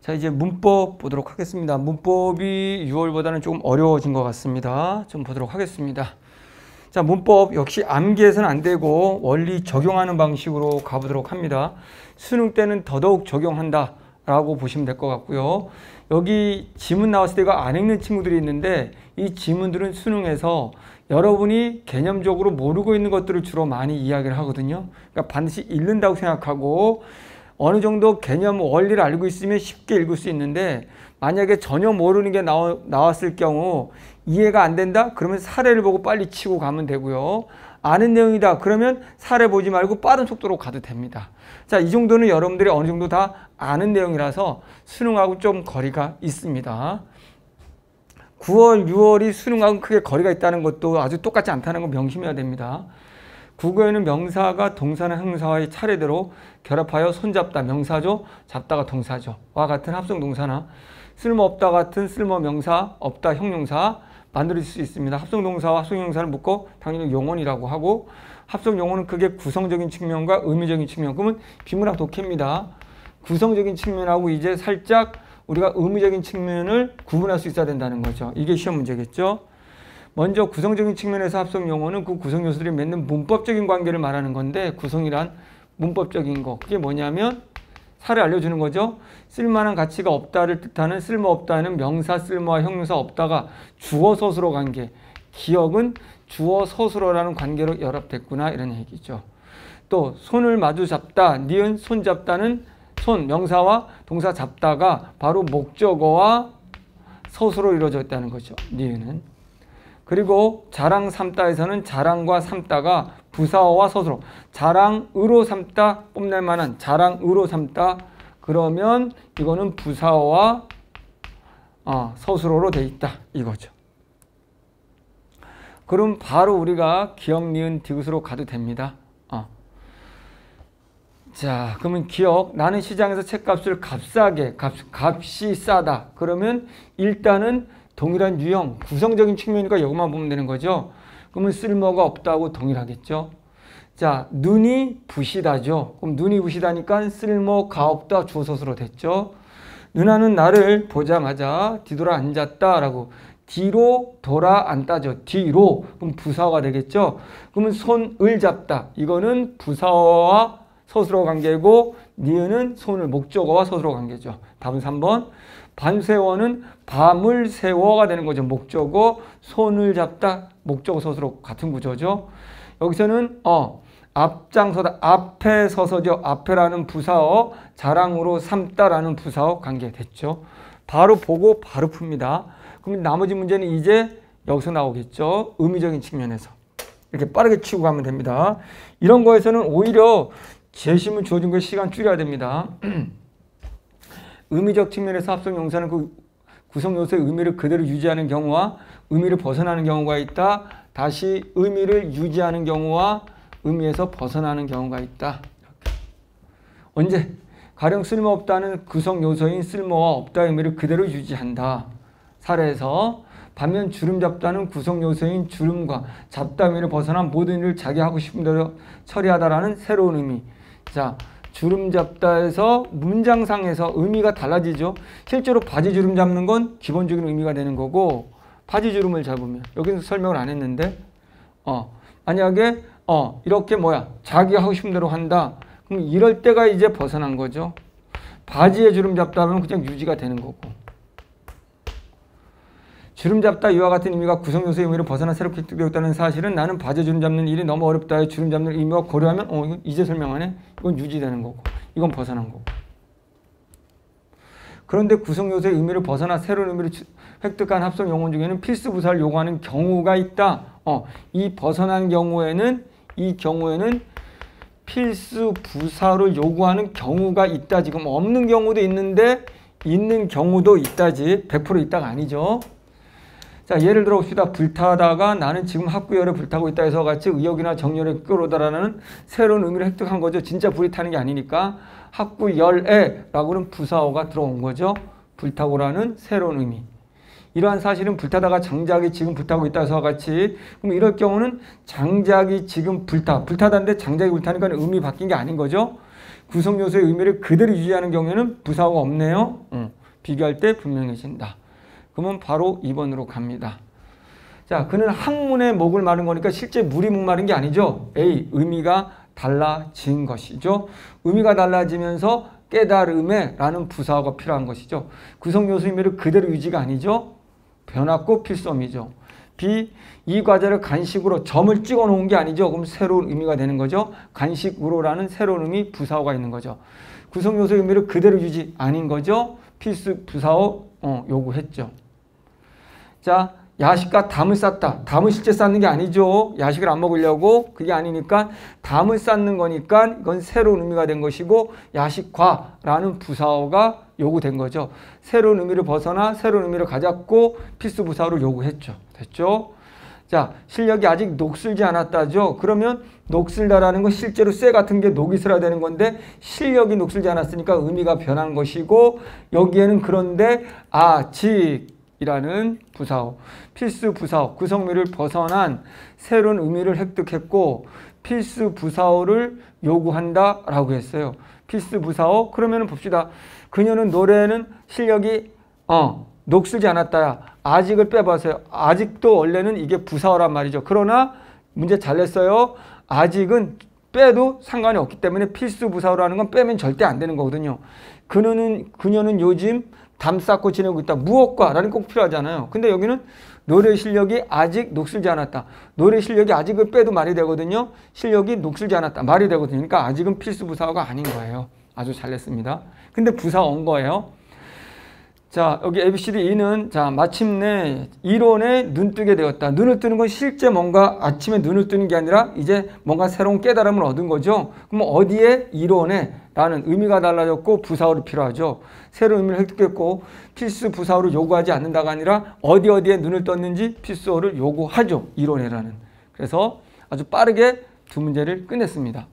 자 이제 문법 보도록 하겠습니다. 문법이 6월보다는 조금 어려워진 것 같습니다. 좀 보도록 하겠습니다. 자 문법 역시 암기해서는 안 되고 원리 적용하는 방식으로 가보도록 합니다. 수능 때는 더더욱 적용한다 라고 보시면 될 것 같고요. 여기 지문 나왔을 때 이거 안 읽는 친구들이 있는데 이 지문들은 수능에서 여러분이 개념적으로 모르고 있는 것들을 주로 많이 이야기를 하거든요. 그러니까 반드시 읽는다고 생각하고 어느 정도 개념 원리를 알고 있으면 쉽게 읽을 수 있는데 만약에 전혀 모르는 게 나와, 나왔을 경우 이해가 안 된다? 그러면 사례를 보고 빨리 치고 가면 되고요. 아는 내용이다. 그러면 사례 보지 말고 빠른 속도로 가도 됩니다. 자, 이 정도는 여러분들이 어느 정도 다 아는 내용이라서 수능하고 좀 거리가 있습니다. 9월, 6월이 수능하고 크게 거리가 있다는 것도 아주 똑같지 않다는 거 명심해야 됩니다. 국어에는 명사가 동사나 형사와의 차례대로 결합하여 손잡다 명사죠. 잡다가 동사죠. 와 같은 합성 동사나 쓸모없다 같은 쓸모 명사, 없다 형용사 만들 수 있습니다. 합성 동사와 합성 형용사를 묶고 당연히 용언이라고 하고 합성 용어는 그게 구성적인 측면과 의미적인 측면. 그러면 비문학 독해입니다. 구성적인 측면하고 이제 살짝 우리가 의미적인 측면을 구분할 수 있어야 된다는 거죠. 이게 시험 문제겠죠. 먼저 구성적인 측면에서 합성 용어는 그 구성 요소들이 맺는 문법적인 관계를 말하는 건데 구성이란 문법적인 거. 그게 뭐냐면 사를 알려주는 거죠. 쓸만한 가치가 없다를 뜻하는 쓸모없다는 명사 쓸모와 형용사 없다가 주어 서술어 관계. 기억은 주어 서술어라는 관계로 결합됐구나 이런 얘기죠. 또 손을 마주 잡다, 니은 손 잡다는 손 명사와 동사 잡다가 바로 목적어와 서술로 이루어져 있다는 거죠. 니은은. 그리고 자랑 삼다에서는 자랑과 삼다가 부사어와 서술어 자랑으로 삼다 뽐낼 만한 자랑으로 삼다 그러면 이거는 부사어와 어, 서술어로 돼 있다 이거죠. 그럼 바로 우리가 기억, 니은, 디귿으로 가도 됩니다. 어. 자, 그러면 기억. 나는 시장에서 책값을 값싸게, 값, 값이 싸다. 그러면 일단은 동일한 유형, 구성적인 측면이니까 이것만 보면 되는 거죠. 그러면 쓸모가 없다고 동일하겠죠. 자, 눈이 부시다죠. 그럼 눈이 부시다니까 쓸모가 없다 주어서로 됐죠. 누나는 나를 보자마자 뒤돌아 앉았다라고 뒤로 돌아 앉다죠. 뒤로 그럼 부사가 되겠죠. 그러면 손을 잡다. 이거는 부사와 서술어 관계고 니은은 손을 목적어와 서술어 관계죠. 답은 3번. 반세워는 밤을 세워가 되는 거죠. 목적어 손을 잡다 목적어 서술어 같은 구조죠. 여기서는 어 앞장서다 앞에 서서죠. 앞에라는 부사어 자랑으로 삼다라는 부사어 관계 됐죠. 바로 보고 바로 풉니다. 그럼 나머지 문제는 이제 여기서 나오겠죠. 의미적인 측면에서. 이렇게 빠르게 치고 가면 됩니다. 이런 거에서는 오히려 제시문 주어진 거 시간 줄여야 됩니다. 의미적 측면에서 합성 용사는 그 구성 요소의 의미를 그대로 유지하는 경우와 의미를 벗어나는 경우가 있다. 다시 의미를 유지하는 경우와 의미에서 벗어나는 경우가 있다. 언제? 가령 쓸모없다는 구성 요소인 쓸모와 없다 의미를 그대로 유지한다. 사례에서 반면 주름 잡다는 구성 요소인 주름과 잡다 의미를 벗어난 모든 일을 자기 하고 싶은 대로 처리하다라는 새로운 의미. 자, 주름 잡다에서 문장상에서 의미가 달라지죠. 실제로 바지 주름 잡는 건 기본적인 의미가 되는 거고 바지 주름을 잡으면 여기서 설명을 안 했는데 어 만약에 어 이렇게 뭐야 자기 하고 싶은 대로 한다. 그럼 이럴 때가 이제 벗어난 거죠. 바지에 주름 잡다 하면 그냥 유지가 되는 거고 주름 잡다 이와 같은 의미가 구성 요소의 의미를 벗어나 새롭게 되었다는 사실은 나는 바지 주름 잡는 일이 너무 어렵다의 주름 잡는 의미와 고려하면 어 이제 설명하네. 이건 유지되는 거고 이건 벗어난 거고. 그런데 구성 요소의 의미를 벗어나 새로운 의미를 획득한 합성 용어 중에는 필수 부사를 요구하는 경우가 있다. 어, 이 벗어난 경우에는 이 경우에는 필수 부사를 요구하는 경우가 있다. 지금 없는 경우도 있는데 있는 경우도 있다지. 100% 있다가 아니죠. 자, 예를 들어 봅시다. 불타다가 나는 지금 학구열에 불타고 있다 해서 같이 의욕이나 정열에 끌어오다라는 새로운 의미를 획득한 거죠. 진짜 불이 타는 게 아니니까 학구열에 라고는 부사어가 들어온 거죠. 불타고라는 새로운 의미. 이러한 사실은 불타다가 장작이 지금 불타고 있다 해서 같이 그럼 이럴 경우는 장작이 지금 불타 불타다인데 장작이 불타니까 의미 바뀐 게 아닌 거죠. 구성 요소의 의미를 그대로 유지하는 경우에는 부사어가 없네요. 응. 비교할 때 분명해진다. 그러면 바로 2번으로 갑니다. 자, 그는 학문의 목을 마른 거니까 실제 물이 목마른 게 아니죠. A. 의미가 달라진 것이죠. 의미가 달라지면서 깨달음에 라는 부사어가 필요한 것이죠. 구성 요소 의미를 그대로 유지가 아니죠. 변화고 필수음이죠. B. 이 과자를 간식으로 점을 찍어 놓은 게 아니죠. 그럼 새로운 의미가 되는 거죠. 간식으로라는 새로운 의미 부사어가 있는 거죠. 구성 요소 의미를 그대로 유지 아닌 거죠. 필수 부사어 어, 요구했죠. 자, 야식과 담을 쌌다. 담을 실제 쌓는 게 아니죠. 야식을 안 먹으려고 그게 아니니까 담을 쌓는 거니까 이건 새로운 의미가 된 것이고 야식과라는 부사어가 요구된 거죠. 새로운 의미를 벗어나 새로운 의미를 가졌고 필수 부사어로 요구했죠. 됐죠? 자, 실력이 아직 녹슬지 않았다죠. 그러면 녹슬다라는 건 실제로 쇠 같은 게 녹이 슬어야 되는 건데 실력이 녹슬지 않았으니까 의미가 변한 것이고 여기에는 그런데 아직 이라는 부사어, 필수 부사어, 구성미를 벗어난 새로운 의미를 획득했고 필수 부사어를 요구한다 라고 했어요. 필수 부사어 그러면 봅시다. 그녀는 노래는 실력이 어 녹슬지 않았다야. 아직을 빼봐서요. 아직도 원래는 이게 부사어란 말이죠. 그러나 문제 잘 냈어요. 아직은 빼도 상관이 없기 때문에 필수 부사어라는 건 빼면 절대 안 되는 거거든요. 그녀는 그녀는 요즘 담 쌓고 지내고 있다. 무엇과 라는 꼭 필요하잖아요. 근데 여기는 노래 실력이 아직 녹슬지 않았다. 노래 실력이 아직을 빼도 말이 되거든요. 실력이 녹슬지 않았다. 말이 되거든요. 그러니까 아직은 필수 부사어가 아닌 거예요. 아주 잘 냈습니다. 근데 부사 온 거예요. 자, 여기 ABCD2는 자, 마침내 이론에 눈뜨게 되었다. 눈을 뜨는 건 실제 뭔가 아침에 눈을 뜨는 게 아니라 이제 뭔가 새로운 깨달음을 얻은 거죠. 그럼 어디에 이론에 라는 의미가 달라졌고 부사어로 필요하죠. 새로운 의미를 획득했고 필수 부사어로 요구하지 않는다가 아니라 어디 어디에 눈을 떴는지 필수어를 요구하죠. 이론에라는. 그래서 아주 빠르게 두 문제를 끝냈습니다.